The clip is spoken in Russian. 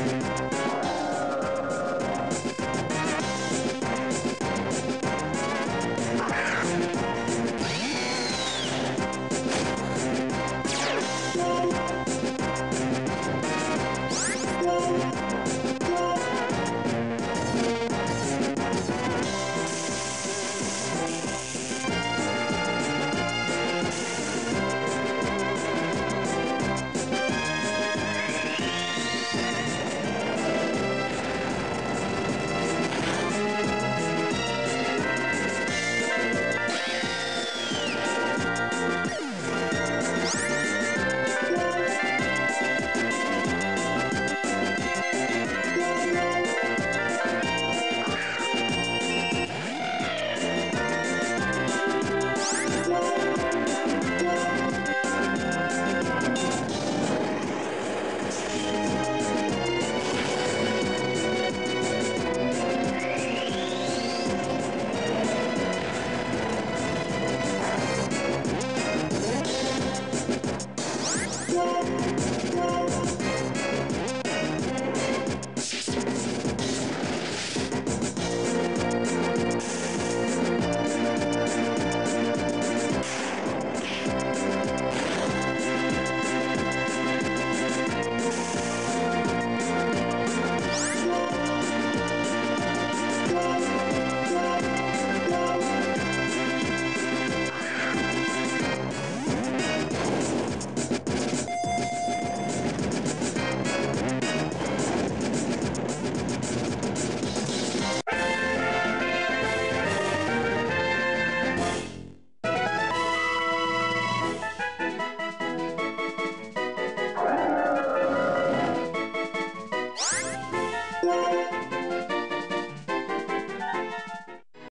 Спасибо.